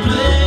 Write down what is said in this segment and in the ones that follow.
play.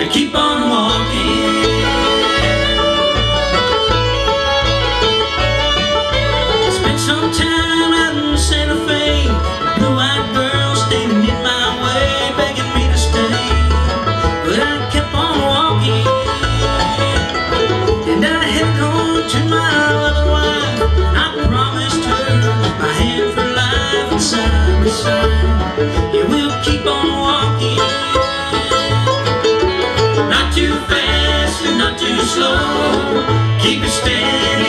and keep on walking. slow, keep it steady.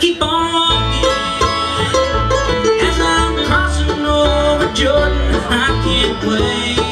keep on walking as I'm crossing over Jordan. I can't wait.